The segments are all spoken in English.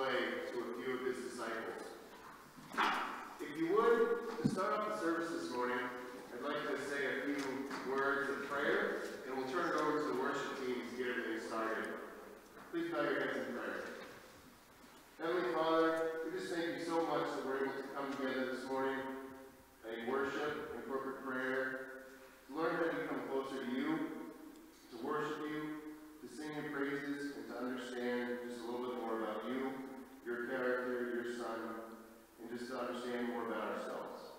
to a few of his disciples. If you would, to start off the service this morning, I'd like to say a few words of prayer, and we'll turn it over to the worship team to get everything started. Please bow your heads in prayer. Heavenly Father, we just thank you so much that we're able to come together this morning and worship and corporate prayer, to learn how to come closer to you, to worship you, to sing your praises, and to understand just a little bit your character, your son, and just to understand more about ourselves.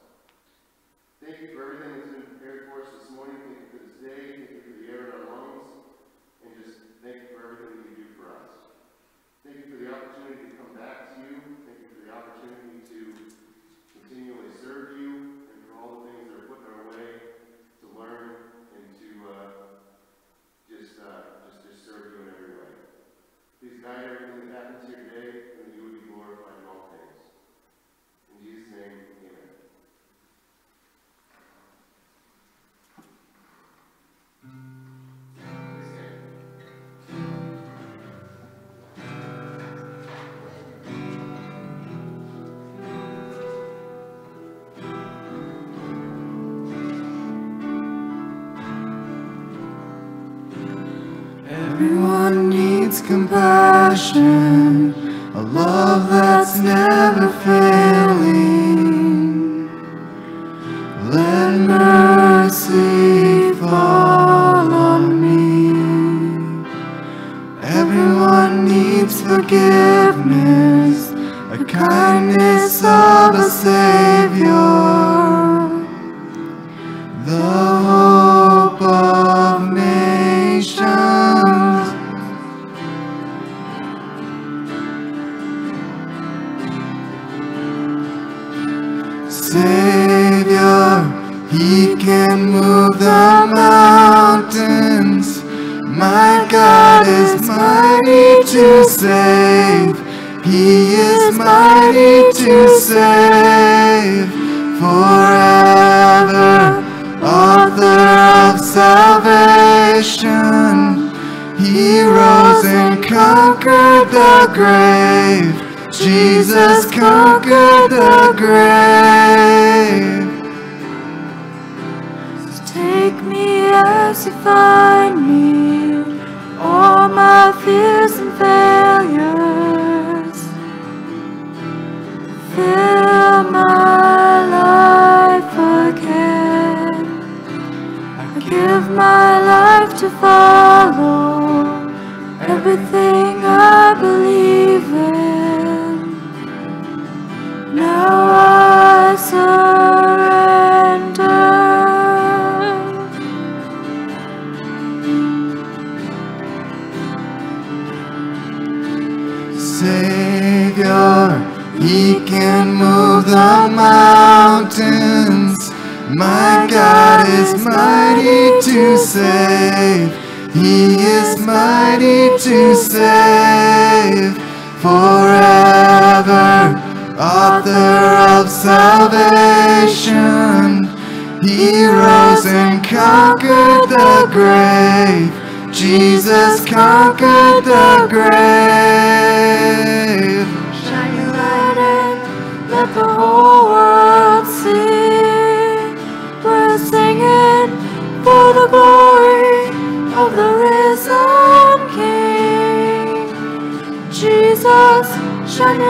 Thank you for everything that's been prepared for us this morning. Thank you for this day. Thank you for the air in our lungs. And just thank you for everything that you do for us. Thank you for the opportunity to come back to you. Thank you for the opportunity to continually serve you and for all the things that are put in our way to learn and to uh, just, uh, just, just serve you in every way. Please guide everything that happens here today. Compassion, a love that's never failing. Let mercy fall on me. Everyone needs forgiveness, a kindness of a Savior Jesus conquered the grave. Mighty to save forever. Author of salvation, He rose and conquered the grave. Jesus conquered the grave. Shine your light and let the whole world see. We're singing for the glory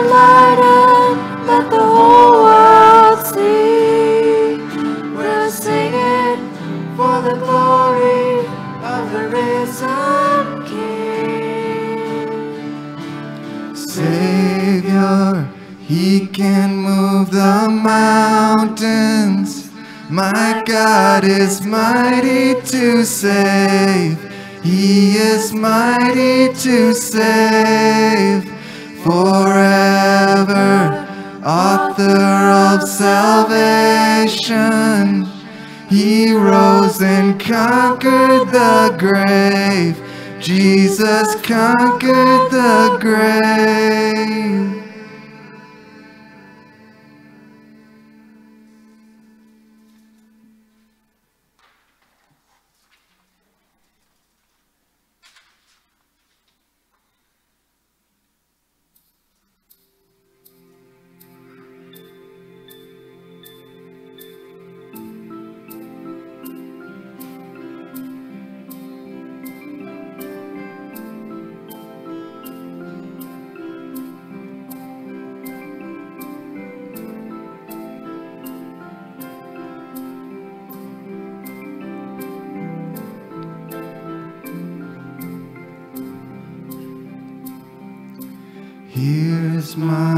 shine light and let the whole world see. We're singing for the glory of the risen King. Savior, He can move the mountains. My God is mighty to save. He is mighty to save forever. Author of salvation, He rose and conquered the grave. Jesus conquered the grave. Here's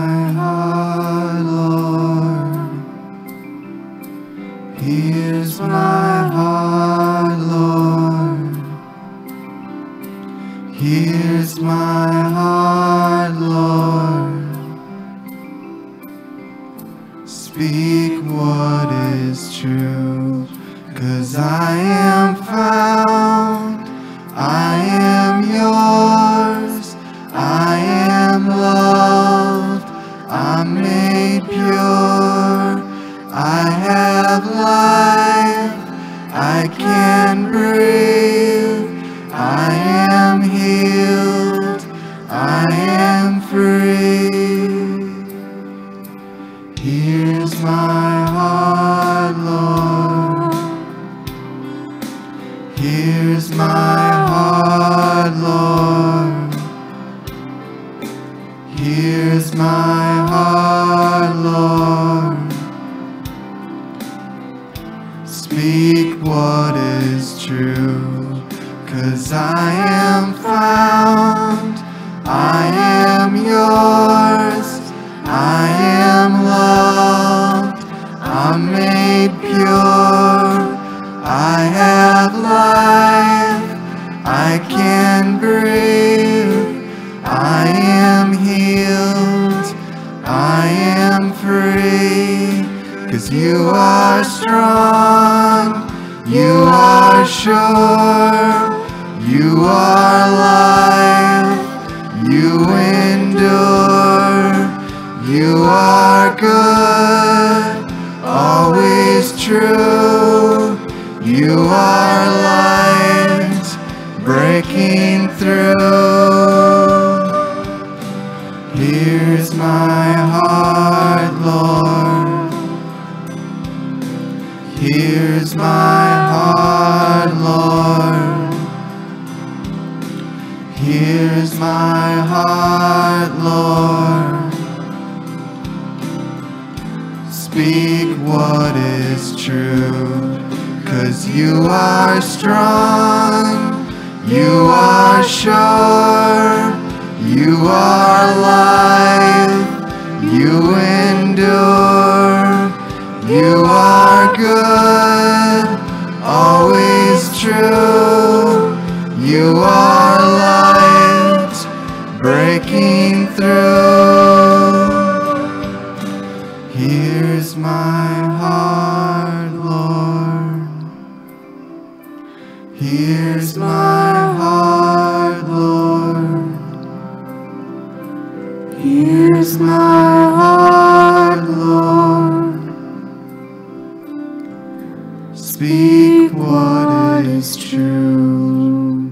is true.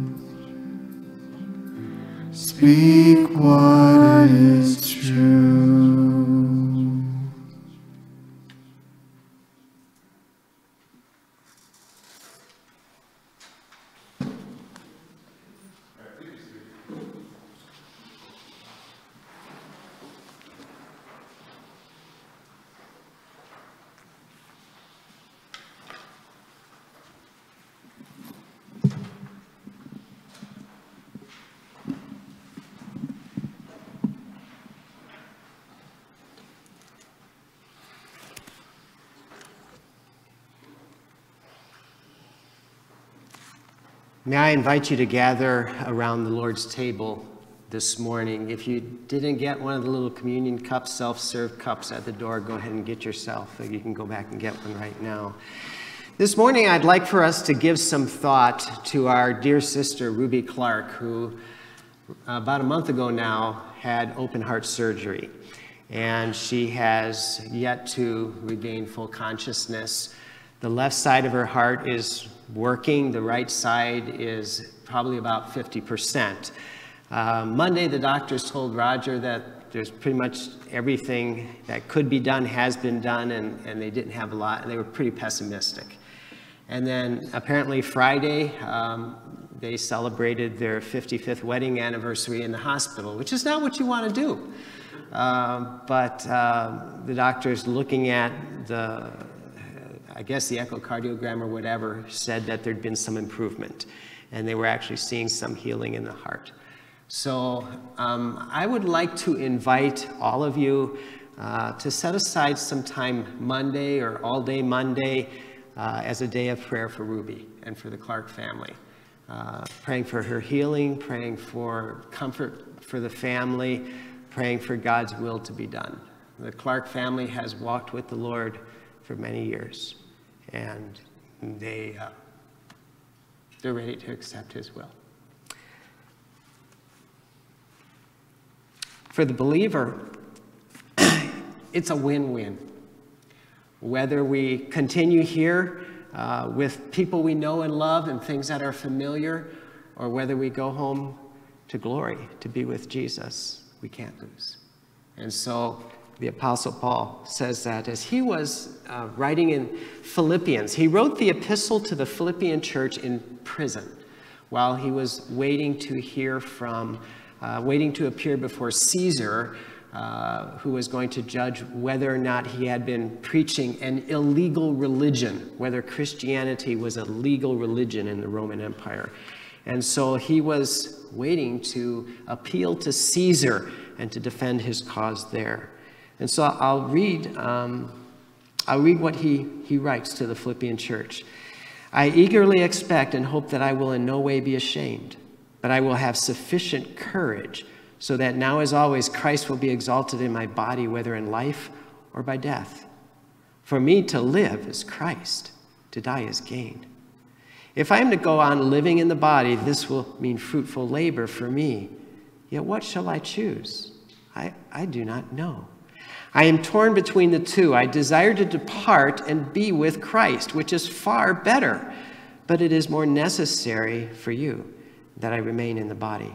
Speak what is true. May I invite you to gather around the Lord's table this morning. If you didn't get one of the little communion cups, self serve cups at the door, go ahead and get yourself. You can go back and get one right now. This morning, I'd like for us to give some thought to our dear sister, Ruby Clark, who about a month ago now had open heart surgery. And she has yet to regain full consciousness. The left side of her heart is working, the right side is probably about 50%. Uh, Monday, the doctors told Roger that there's pretty much everything that could be done has been done, and, and they didn't have a lot, and they were pretty pessimistic. And then apparently Friday, um, they celebrated their 55th wedding anniversary in the hospital, which is not what you want to do. Um, but uh, the doctors looking at the, I guess the echocardiogram or whatever, said that there'd been some improvement. And they were actually seeing some healing in the heart. So um, I would like to invite all of you uh, to set aside some time Monday or all day Monday uh, as a day of prayer for Ruby and for the Clark family. Uh, praying for her healing, praying for comfort for the family, praying for God's will to be done. the Clark family has walked with the Lord for many years, and they, uh, they're ready to accept His will. For the believer, it's a win win. Whether we continue here uh, with people we know and love and things that are familiar, or whether we go home to glory to be with Jesus, we can't lose. And so the Apostle Paul says that as he was uh, writing in Philippians, he wrote the epistle to the Philippian church in prison while he was waiting to hear from, uh, waiting to appear before Caesar uh, who was going to judge whether or not he had been preaching an illegal religion, whether Christianity was a legal religion in the Roman Empire. And so he was waiting to appeal to Caesar and to defend his cause there. And so I'll read, um, I'll read what he, he writes to the Philippian church. I eagerly expect and hope that I will in no way be ashamed, but I will have sufficient courage so that now as always Christ will be exalted in my body, whether in life or by death. For me to live is Christ, to die is gain. If I am to go on living in the body, this will mean fruitful labor for me. Yet what shall I choose? I, I do not know. I am torn between the two. I desire to depart and be with Christ, which is far better, but it is more necessary for you that I remain in the body.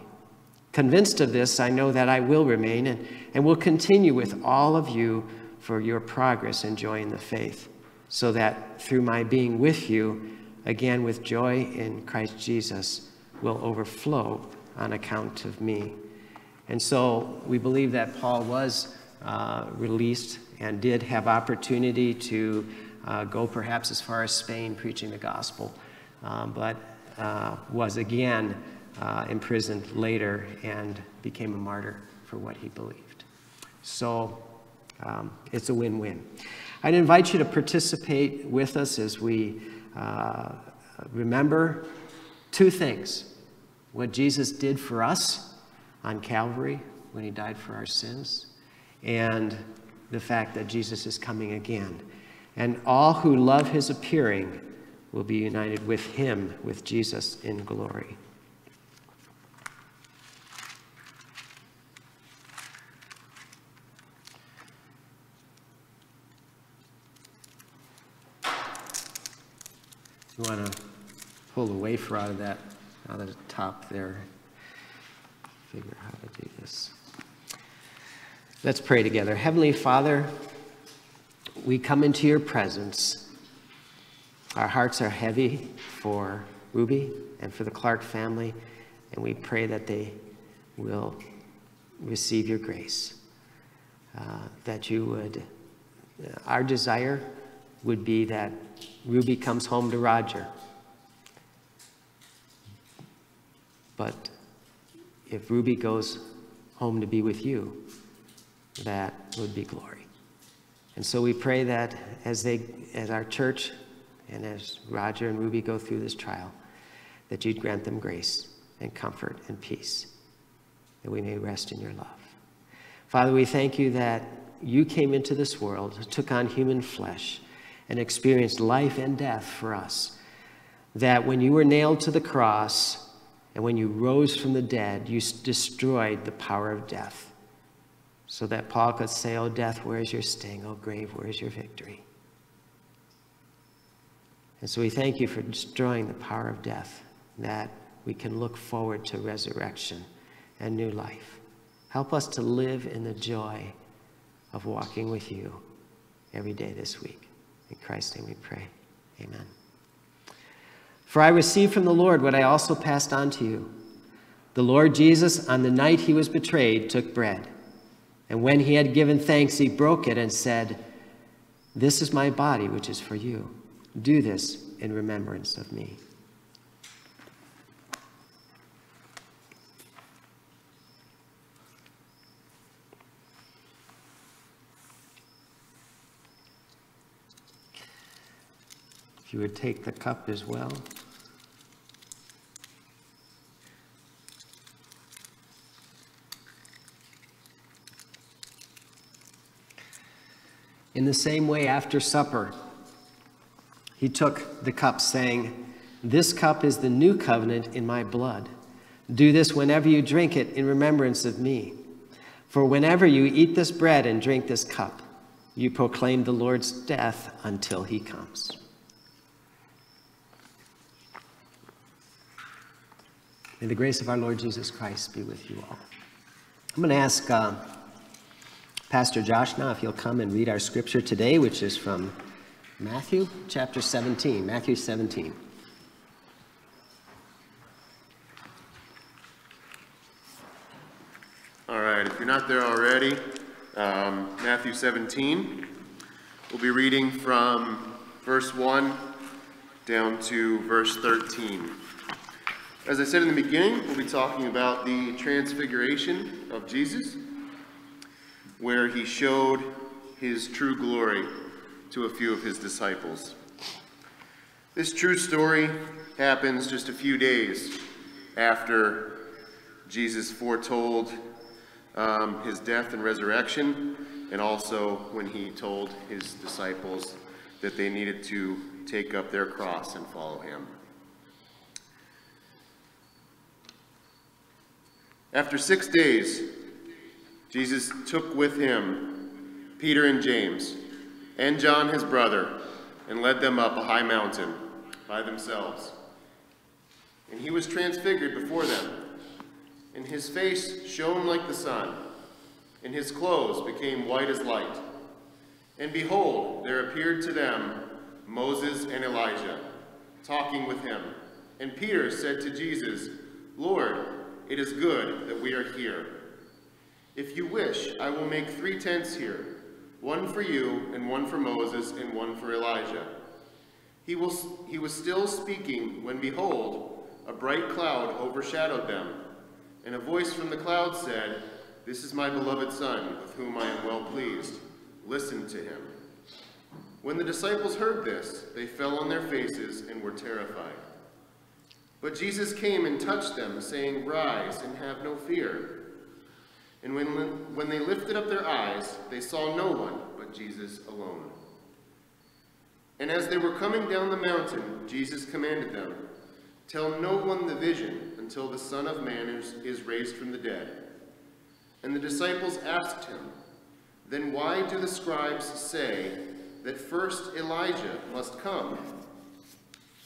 Convinced of this, I know that I will remain and, and will continue with all of you for your progress and joy in the faith, so that through my being with you, again with joy in Christ Jesus, will overflow on account of me. And so we believe that Paul was uh, released and did have opportunity to uh, go perhaps as far as Spain preaching the gospel, um, but uh, was again uh, imprisoned later and became a martyr for what he believed. So um, it's a win win. I'd invite you to participate with us as we uh, remember two things what Jesus did for us on Calvary when he died for our sins, and the fact that Jesus is coming again. And all who love his appearing will be united with him, with Jesus in glory. You want to pull the wafer out of that, out of the top there. Figure how to do this. Let's pray together. Heavenly Father, we come into your presence. Our hearts are heavy for Ruby and for the Clark family, and we pray that they will receive your grace. Uh, that you would, uh, our desire would be that Ruby comes home to Roger. But if Ruby goes home to be with you, that would be glory. And so we pray that as they, as our church and as Roger and Ruby go through this trial, that you'd grant them grace and comfort and peace, that we may rest in your love. Father, we thank you that you came into this world, took on human flesh, and experienced life and death for us. That when you were nailed to the cross and when you rose from the dead, you destroyed the power of death. So that Paul could say, Oh, death, where is your sting? Oh, grave, where is your victory? And so we thank you for destroying the power of death, that we can look forward to resurrection and new life. Help us to live in the joy of walking with you every day this week. In Christ's name we pray. Amen. For I received from the Lord what I also passed on to you. The Lord Jesus, on the night he was betrayed, took bread. And when he had given thanks, he broke it and said, This is my body, which is for you. Do this in remembrance of me. If you would take the cup as well. The same way, after supper, he took the cup, saying, This cup is the new covenant in my blood. Do this whenever you drink it in remembrance of me. For whenever you eat this bread and drink this cup, you proclaim the Lord's death until he comes. May the grace of our Lord Jesus Christ be with you all. I'm going to ask uh, Pastor Josh now if you'll come and read our scripture today, which is from Matthew chapter 17. Matthew 17. All right, if you're not there already, um, Matthew 17. We'll be reading from verse 1 down to verse 13. As I said in the beginning, we'll be talking about the transfiguration of Jesus, where he showed his true glory to a few of his disciples. This true story happens just a few days after Jesus foretold um, his death and resurrection, and also when he told his disciples that they needed to take up their cross and follow him. After six days, Jesus took with him Peter and James and John his brother and led them up a high mountain by themselves. And he was transfigured before them, and his face shone like the sun, and his clothes became white as light. And behold, there appeared to them Moses and Elijah, talking with him. And Peter said to Jesus, Lord, it is good that we are here. If you wish, I will make three tents here, one for you, and one for Moses, and one for Elijah. He, will, he was still speaking when, behold, a bright cloud overshadowed them, and a voice from the cloud said, This is my beloved Son, with whom I am well pleased. Listen to him. When the disciples heard this, they fell on their faces and were terrified. But Jesus came and touched them, saying, Rise and have no fear. And when, when they lifted up their eyes, they saw no one but Jesus alone. And as they were coming down the mountain, Jesus commanded them, Tell no one the vision until the Son of Man is, is raised from the dead. And the disciples asked him, Then why do the scribes say that first Elijah must come?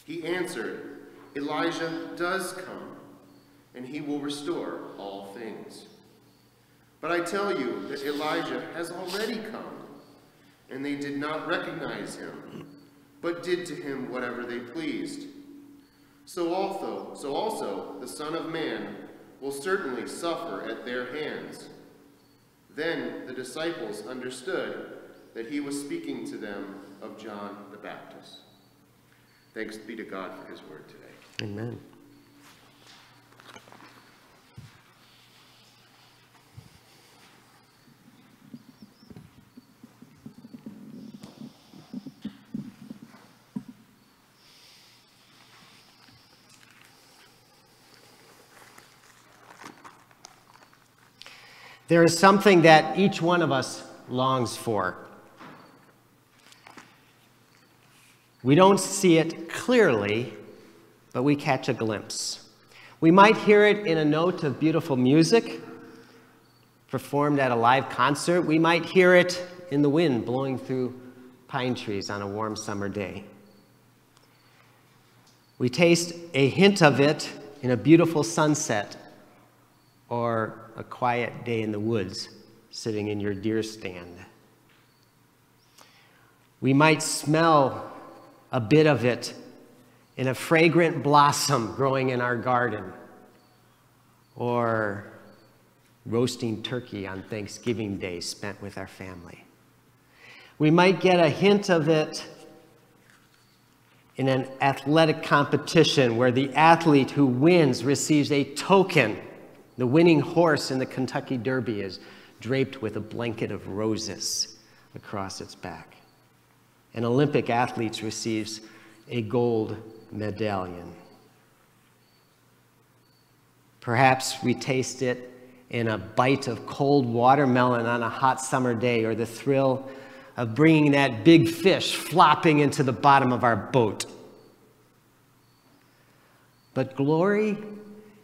He answered, Elijah does come, and he will restore all things. But I tell you that Elijah has already come, and they did not recognize him, but did to him whatever they pleased. So also, so also the Son of Man will certainly suffer at their hands. Then the disciples understood that he was speaking to them of John the Baptist. Thanks be to God for his word today. Amen. There is something that each one of us longs for. We don't see it clearly, but we catch a glimpse. We might hear it in a note of beautiful music performed at a live concert. We might hear it in the wind blowing through pine trees on a warm summer day. We taste a hint of it in a beautiful sunset or a quiet day in the woods sitting in your deer stand. We might smell a bit of it in a fragrant blossom growing in our garden, or roasting turkey on Thanksgiving Day spent with our family. We might get a hint of it in an athletic competition where the athlete who wins receives a token. The winning horse in the Kentucky Derby is draped with a blanket of roses across its back. An Olympic athlete receives a gold medallion. Perhaps we taste it in a bite of cold watermelon on a hot summer day, or the thrill of bringing that big fish flopping into the bottom of our boat. But glory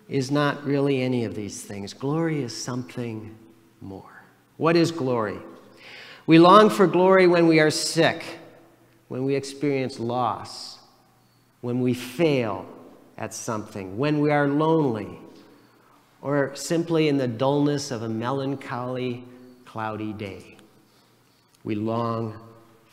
is not really any of these things. Glory is something more. What is glory? We long for glory when we are sick, when we experience loss, when we fail at something, when we are lonely, or simply in the dullness of a melancholy, cloudy day. We long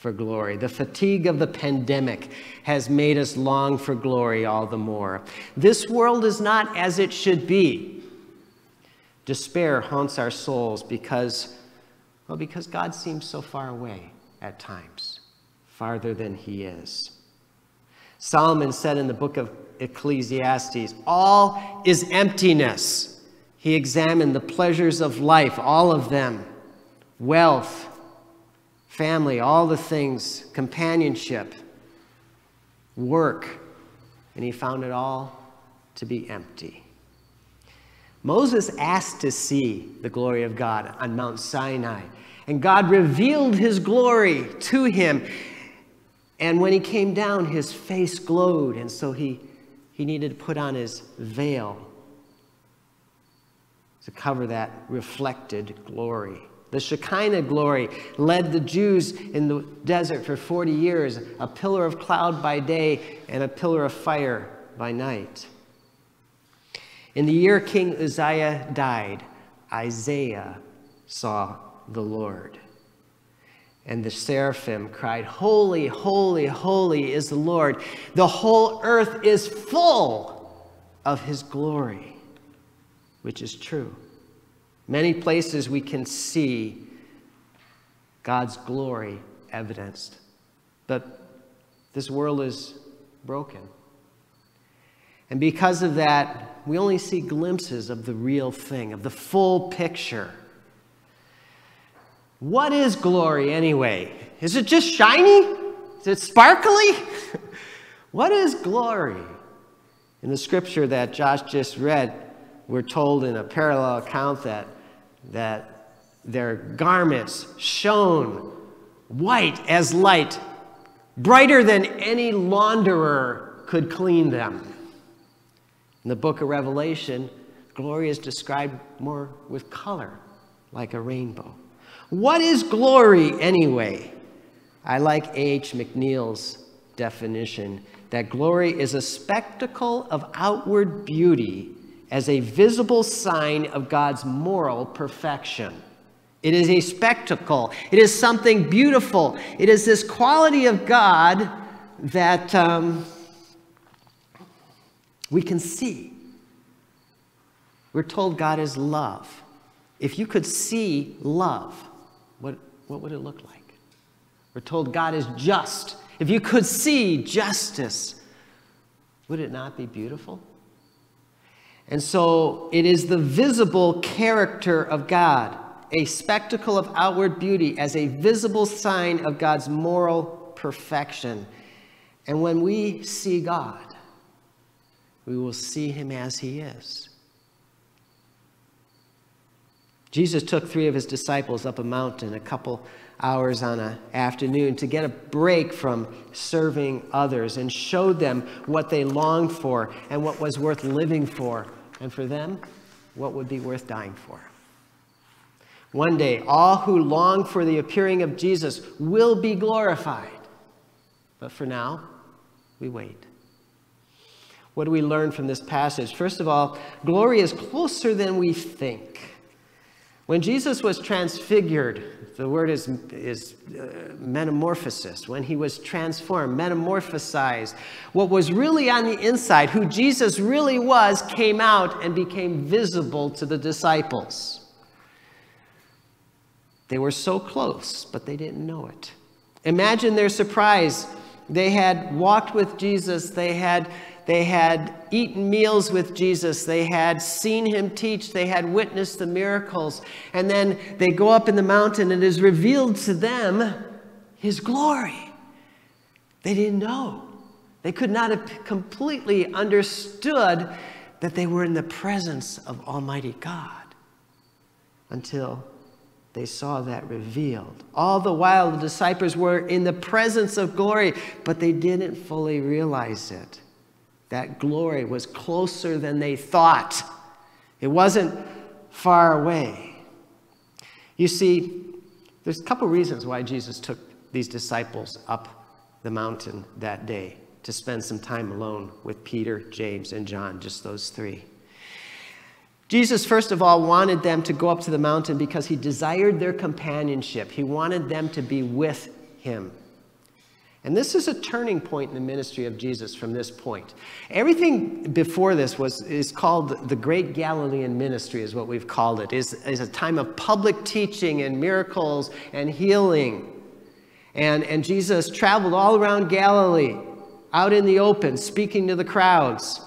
for glory. The fatigue of the pandemic has made us long for glory all the more. This world is not as it should be. Despair haunts our souls because, well, because God seems so far away at times, farther than he is. Solomon said in the book of Ecclesiastes, all is emptiness. He examined the pleasures of life, all of them, wealth, family, all the things, companionship, work, and he found it all to be empty. Moses asked to see the glory of God on Mount Sinai, and God revealed his glory to him. And when he came down, his face glowed, and so he, he needed to put on his veil to cover that reflected glory. The Shekinah glory led the Jews in the desert for 40 years, a pillar of cloud by day and a pillar of fire by night. In the year King Uzziah died, Isaiah saw the Lord. And the seraphim cried, Holy, holy, holy is the Lord. The whole earth is full of his glory, which is true. Many places we can see God's glory evidenced. But this world is broken. And because of that, we only see glimpses of the real thing, of the full picture. What is glory anyway? Is it just shiny? Is it sparkly? what is glory? In the scripture that Josh just read, we're told in a parallel account that, that their garments shone white as light, brighter than any launderer could clean them. In the book of Revelation, glory is described more with color, like a rainbow. What is glory anyway? I like A.H. McNeil's definition that glory is a spectacle of outward beauty as a visible sign of God's moral perfection. It is a spectacle. It is something beautiful. It is this quality of God that um, we can see. We're told God is love. If you could see love, what, what would it look like? We're told God is just. If you could see justice, would it not be beautiful? And so it is the visible character of God, a spectacle of outward beauty as a visible sign of God's moral perfection. And when we see God, we will see him as he is. Jesus took three of his disciples up a mountain a couple hours on an afternoon to get a break from serving others and showed them what they longed for and what was worth living for, and for them, what would be worth dying for. One day, all who long for the appearing of Jesus will be glorified. But for now, we wait. What do we learn from this passage? First of all, glory is closer than we think. When Jesus was transfigured, the word is, is uh, metamorphosis, when he was transformed, metamorphosized, what was really on the inside, who Jesus really was, came out and became visible to the disciples. They were so close, but they didn't know it. Imagine their surprise. They had walked with Jesus, they had they had eaten meals with Jesus. They had seen him teach. They had witnessed the miracles. And then they go up in the mountain and it is revealed to them his glory. They didn't know. They could not have completely understood that they were in the presence of Almighty God until they saw that revealed. All the while, the disciples were in the presence of glory, but they didn't fully realize it. That glory was closer than they thought, it wasn't far away. You see, there's a couple reasons why Jesus took these disciples up the mountain that day to spend some time alone with Peter, James, and John, just those three. Jesus, first of all, wanted them to go up to the mountain because he desired their companionship. He wanted them to be with him. And this is a turning point in the ministry of Jesus from this point. Everything before this was, is called the Great Galilean Ministry, is what we've called it. Is is a time of public teaching and miracles and healing. And, and Jesus traveled all around Galilee, out in the open, speaking to the crowds.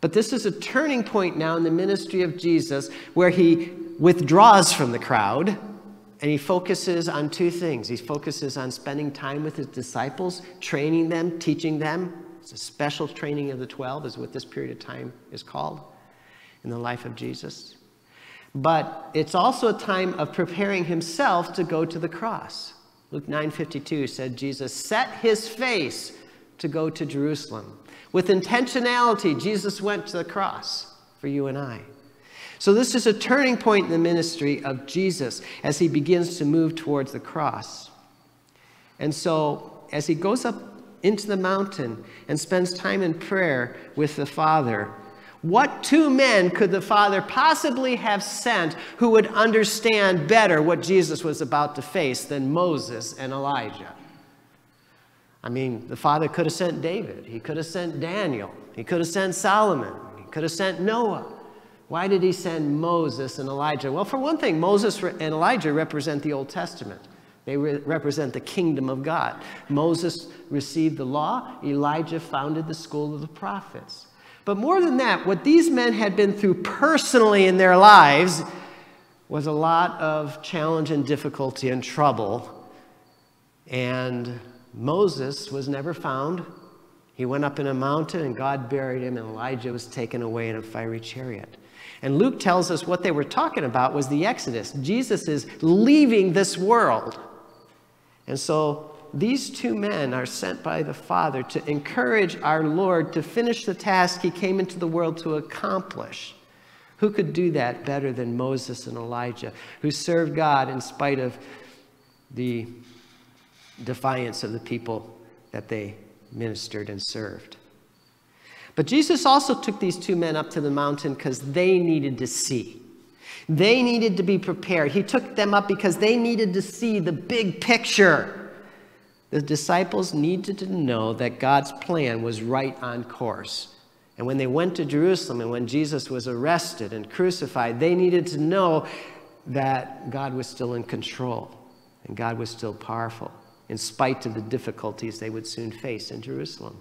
But this is a turning point now in the ministry of Jesus where he withdraws from the crowd and he focuses on two things. He focuses on spending time with his disciples, training them, teaching them. It's a special training of the 12, is what this period of time is called in the life of Jesus. But it's also a time of preparing himself to go to the cross. Luke 9:52 said Jesus set his face to go to Jerusalem. With intentionality, Jesus went to the cross for you and I. So, this is a turning point in the ministry of Jesus as he begins to move towards the cross. And so, as he goes up into the mountain and spends time in prayer with the Father, what two men could the Father possibly have sent who would understand better what Jesus was about to face than Moses and Elijah? I mean, the Father could have sent David, he could have sent Daniel, he could have sent Solomon, he could have sent Noah. Why did he send Moses and Elijah? Well, for one thing, Moses and Elijah represent the Old Testament. They re represent the kingdom of God. Moses received the law, Elijah founded the school of the prophets. But more than that, what these men had been through personally in their lives was a lot of challenge and difficulty and trouble. And Moses was never found. He went up in a mountain and God buried him, and Elijah was taken away in a fiery chariot. And Luke tells us what they were talking about was the Exodus. Jesus is leaving this world. And so these two men are sent by the Father to encourage our Lord to finish the task he came into the world to accomplish. Who could do that better than Moses and Elijah, who served God in spite of the defiance of the people that they ministered and served. But Jesus also took these two men up to the mountain because they needed to see. They needed to be prepared. He took them up because they needed to see the big picture. The disciples needed to know that God's plan was right on course. And when they went to Jerusalem and when Jesus was arrested and crucified, they needed to know that God was still in control and God was still powerful in spite of the difficulties they would soon face in Jerusalem.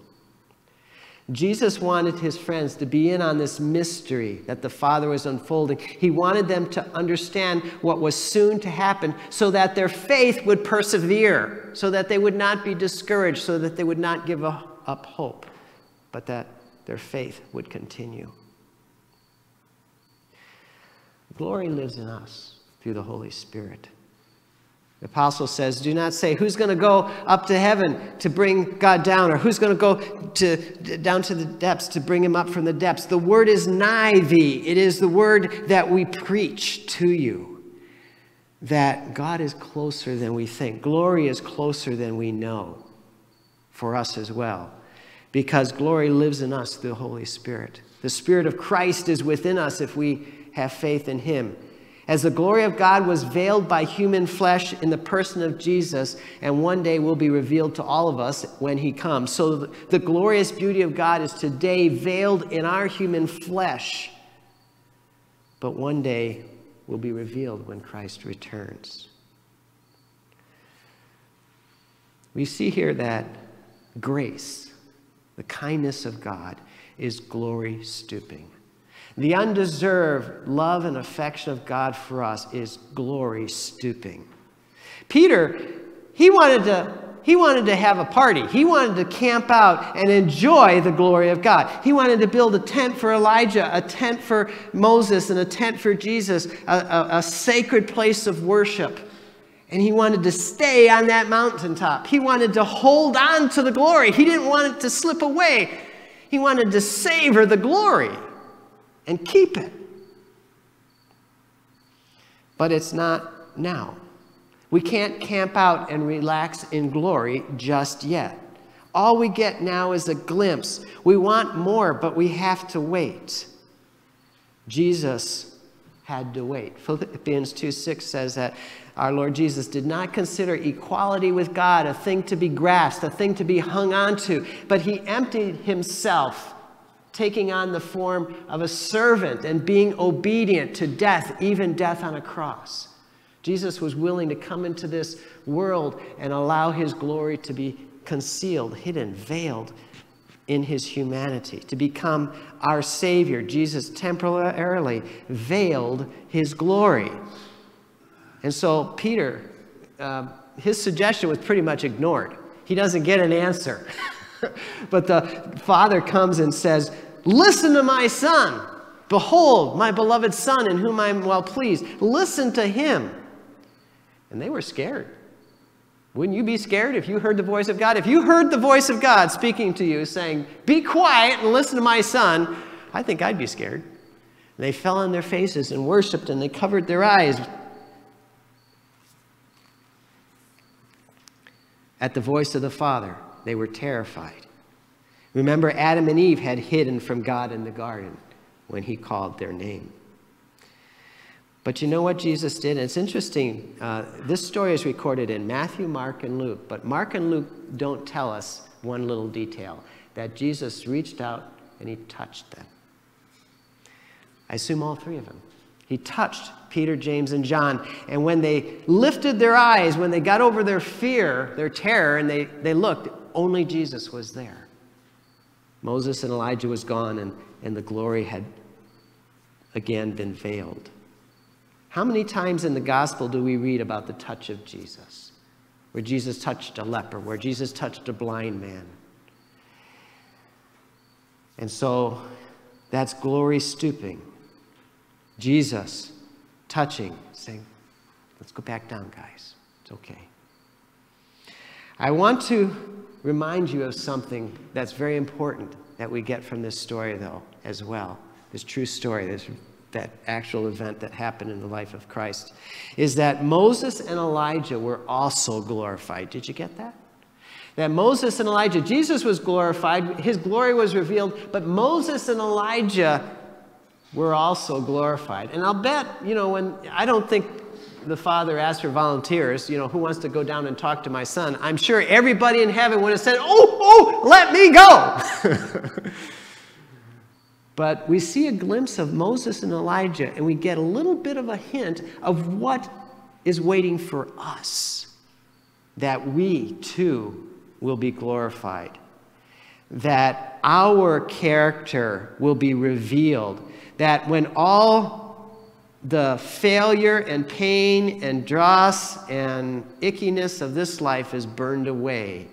Jesus wanted his friends to be in on this mystery that the Father was unfolding. He wanted them to understand what was soon to happen so that their faith would persevere, so that they would not be discouraged, so that they would not give up hope, but that their faith would continue. Glory lives in us through the Holy Spirit. The apostle says, Do not say, Who's going to go up to heaven to bring God down? Or who's going to go to, down to the depths to bring him up from the depths? The word is nigh thee. It is the word that we preach to you. That God is closer than we think. Glory is closer than we know for us as well. Because glory lives in us through the Holy Spirit. The Spirit of Christ is within us if we have faith in Him as the glory of God was veiled by human flesh in the person of Jesus, and one day will be revealed to all of us when he comes. So the glorious beauty of God is today veiled in our human flesh, but one day will be revealed when Christ returns. We see here that grace, the kindness of God, is glory stooping. The undeserved love and affection of God for us is glory stooping. Peter, he wanted to He wanted to have a party. He wanted to camp out and enjoy the glory of God. He wanted to build a tent for Elijah, a tent for Moses, and a tent for Jesus, a, a, a sacred place of worship. And he wanted to stay on that mountaintop. He wanted to hold on to the glory. He didn't want it to slip away. He wanted to savor the glory and keep it. But it's not now. We can't camp out and relax in glory just yet. All we get now is a glimpse. We want more, but we have to wait. Jesus had to wait. Philippians 2 6 says that our Lord Jesus did not consider equality with God a thing to be grasped, a thing to be hung on to, but he emptied himself, taking on the form of a servant and being obedient to death, even death on a cross. Jesus was willing to come into this world and allow his glory to be concealed, hidden, veiled in his humanity, to become our Savior. Jesus temporarily veiled his glory. And so, Peter, uh, his suggestion was pretty much ignored. He doesn't get an answer. but the father comes and says, Listen to my son. Behold, my beloved son in whom I am well pleased. Listen to him. And they were scared. Wouldn't you be scared if you heard the voice of God? If you heard the voice of God speaking to you saying, Be quiet and listen to my son, I think I'd be scared. They fell on their faces and worshiped and they covered their eyes. At the voice of the Father, they were terrified. Remember, Adam and Eve had hidden from God in the garden when he called their name. But you know what Jesus did? And It's interesting. Uh, this story is recorded in Matthew, Mark, and Luke, but Mark and Luke don't tell us one little detail that Jesus reached out and he touched them. I assume all three of them. He touched Peter, James, and John. And when they lifted their eyes, when they got over their fear, their terror, and they, they looked, only Jesus was there. Moses and Elijah was gone, and, and the glory had again been veiled. How many times in the gospel do we read about the touch of Jesus? Where Jesus touched a leper, where Jesus touched a blind man. And so that's glory stooping. Jesus touching, saying, Let's go back down, guys. It's okay. I want to remind you of something that's very important that we get from this story, though, as well. This true story, this that actual event that happened in the life of Christ, is that Moses and Elijah were also glorified. Did you get that? That Moses and Elijah, Jesus was glorified, his glory was revealed, but Moses and Elijah were also glorified. And I'll bet, you know, when I don't think the father asked for volunteers, you know, who wants to go down and talk to my son, I'm sure everybody in heaven would have said, Oh, oh, let me go. But we see a glimpse of Moses and Elijah, and we get a little bit of a hint of what is waiting for us that we too will be glorified, that our character will be revealed, that when all the failure and pain and dross and ickiness of this life is burned away,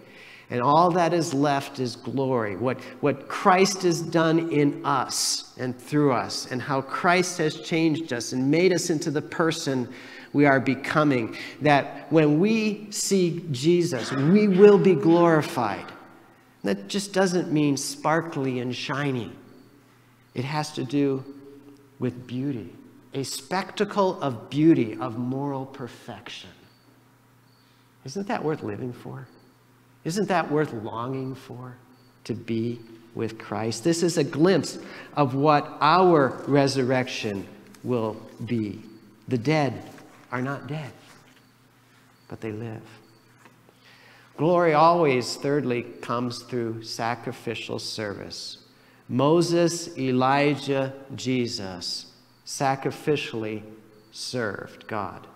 and all that is left is glory. What, what Christ has done in us and through us, and how Christ has changed us and made us into the person we are becoming. That when we see Jesus, we will be glorified. That just doesn't mean sparkly and shiny, it has to do with beauty a spectacle of beauty, of moral perfection. Isn't that worth living for? Isn't that worth longing for? To be with Christ? This is a glimpse of what our resurrection will be. The dead are not dead, but they live. Glory always, thirdly, comes through sacrificial service. Moses, Elijah, Jesus sacrificially served God.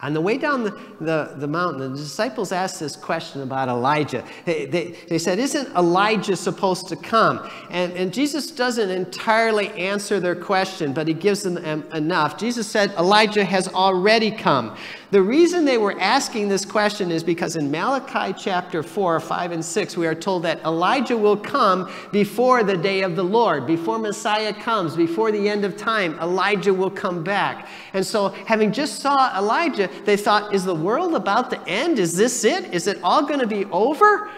On the way down the, the, the, mountain, the disciples asked this question about Elijah. They, they, they said, Isn't Elijah supposed to come? And, and Jesus doesn't entirely answer their question, but he gives them um, enough. Jesus said, Elijah has already come. The reason they were asking this question is because in Malachi chapter 4, 5, and 6, we are told that Elijah will come before the day of the Lord. Before Messiah comes, before the end of time, Elijah will come back. And so, having just saw Elijah, they thought, is the world about to end? Is this it? Is it all going to be over?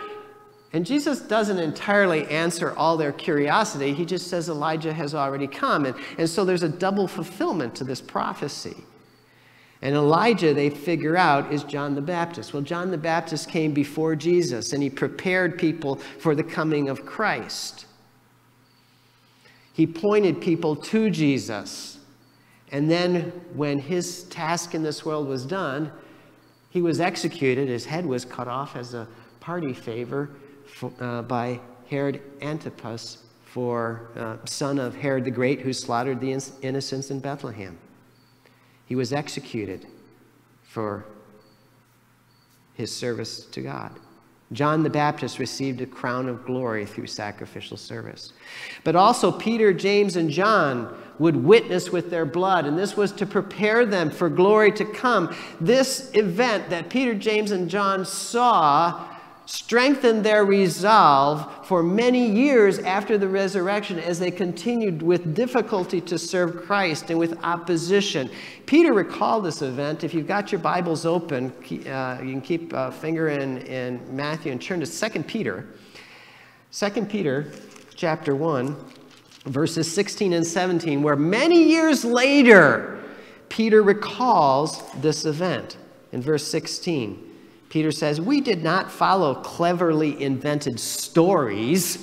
And Jesus doesn't entirely answer all their curiosity. He just says Elijah has already come. And, and so there's a double fulfillment to this prophecy. And Elijah, they figure out, is John the Baptist. Well, John the Baptist came before Jesus and he prepared people for the coming of Christ. He pointed people to Jesus. And then, when his task in this world was done, he was executed. His head was cut off as a party favor for, uh, by Herod Antipas, for uh, son of Herod the Great, who slaughtered the innocents in Bethlehem. He was executed for his service to God. John the Baptist received a crown of glory through sacrificial service. But also, Peter, James, and John would witness with their blood, and this was to prepare them for glory to come. This event that Peter, James, and John saw strengthened their resolve for many years after the resurrection as they continued with difficulty to serve Christ and with opposition. Peter recalled this event. If you've got your Bibles open, uh, you can keep a finger in, in Matthew and turn to 2 Peter. 2 Peter chapter 1, verses 16 and 17, where many years later, Peter recalls this event. In verse 16, Peter says, We did not follow cleverly invented stories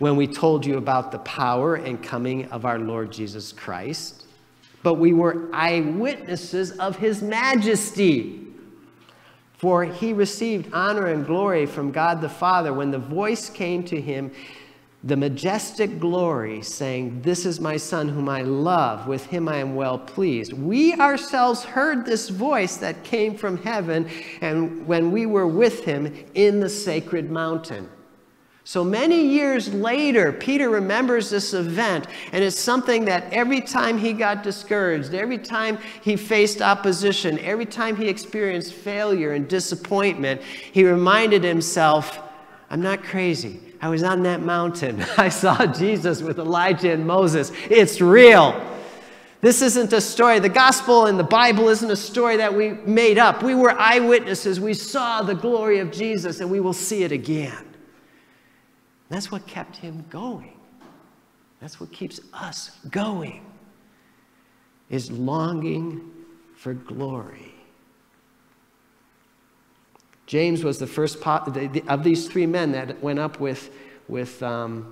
when we told you about the power and coming of our Lord Jesus Christ, but we were eyewitnesses of his majesty. For he received honor and glory from God the Father when the voice came to him the majestic glory, saying, This is my Son whom I love, with him I am well pleased. We ourselves heard this voice that came from heaven, and when we were with him in the sacred mountain. So many years later, Peter remembers this event, and it's something that every time he got discouraged, every time he faced opposition, every time he experienced failure and disappointment, he reminded himself, I'm not crazy. I was on that mountain. I saw Jesus with Elijah and Moses. It's real. This isn't a story. The gospel and the Bible isn't a story that we made up. We were eyewitnesses. We saw the glory of Jesus and we will see it again. That's what kept him going. That's what keeps us going. Is longing for glory. James was the first of these three men that went up with, with um,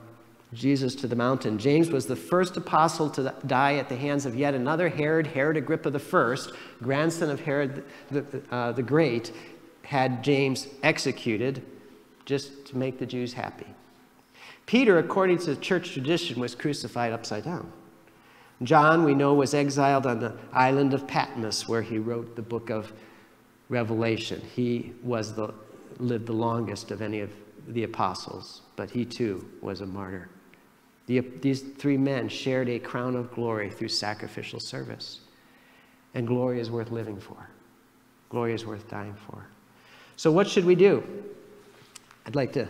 Jesus to the mountain. James was the first apostle to die at the hands of yet another Herod, Herod Agrippa I, grandson of Herod the, uh, the Great, had James executed just to make the Jews happy. Peter, according to church tradition, was crucified upside down. John, we know, was exiled on the island of Patmos, where he wrote the book of Revelation. He was the, lived the longest of any of the apostles, but he too was a martyr. The, these three men shared a crown of glory through sacrificial service. And glory is worth living for. Glory is worth dying for. So, what should we do? I'd like to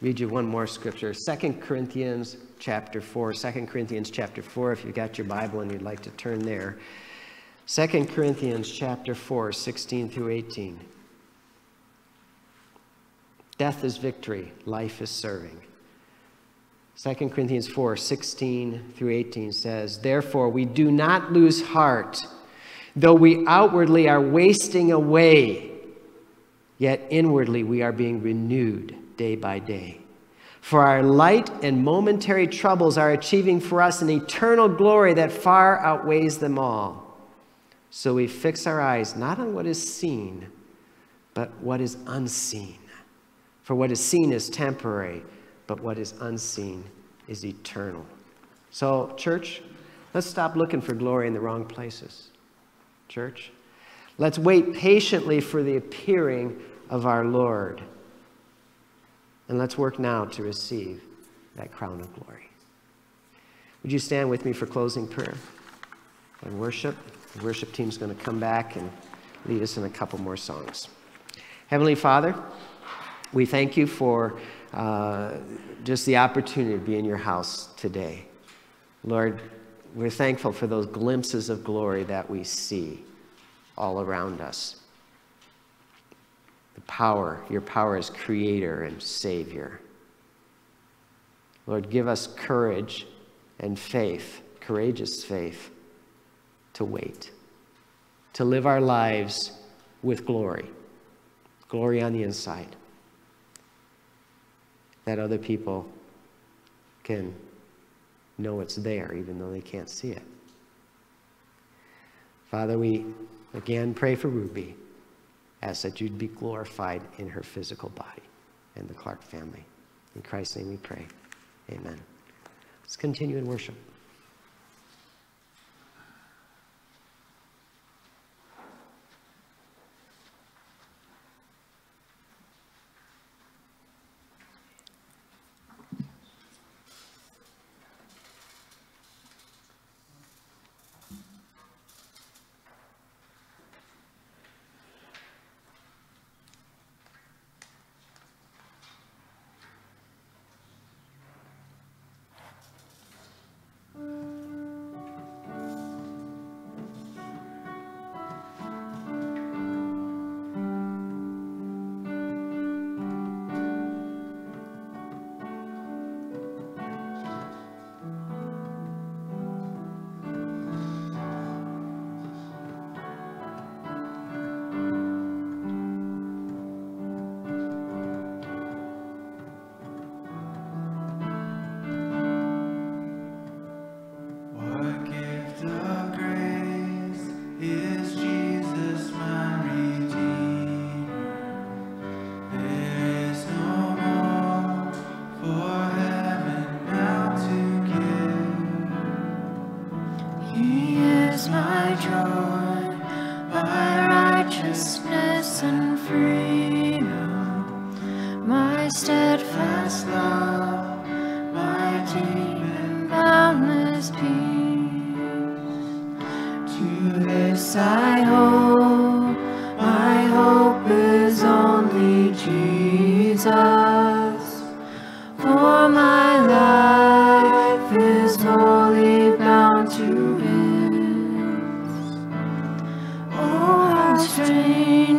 read you one more scripture. 2 Corinthians chapter 4. 2 Corinthians chapter 4, if you've got your Bible and you'd like to turn there. 2 Corinthians chapter 4, 16 through 18. Death is victory, life is serving. 2 Corinthians 4, 16 through 18 says, Therefore, we do not lose heart, though we outwardly are wasting away, yet inwardly we are being renewed day by day. For our light and momentary troubles are achieving for us an eternal glory that far outweighs them all. So we fix our eyes not on what is seen, but what is unseen. For what is seen is temporary, but what is unseen is eternal. So, church, let's stop looking for glory in the wrong places. Church, let's wait patiently for the appearing of our Lord. And let's work now to receive that crown of glory. Would you stand with me for closing prayer and worship? The worship team's going to come back and lead us in a couple more songs. Heavenly Father, we thank you for uh, just the opportunity to be in your house today. Lord, we're thankful for those glimpses of glory that we see all around us. The power, your power as creator and savior. Lord, give us courage and faith, courageous faith, to wait, to live our lives with glory, glory on the inside, that other people can know it's there even though they can't see it. Father, we again pray for Ruby, ask that you'd be glorified in her physical body and the Clark family. In Christ's name we pray. Amen. Let's continue in worship. Strange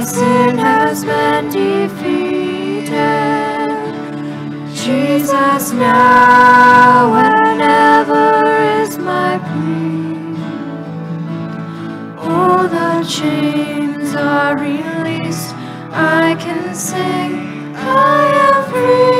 my sin has been defeated. Jesus now and ever is my plea. All the chains are released. I can sing. I am free,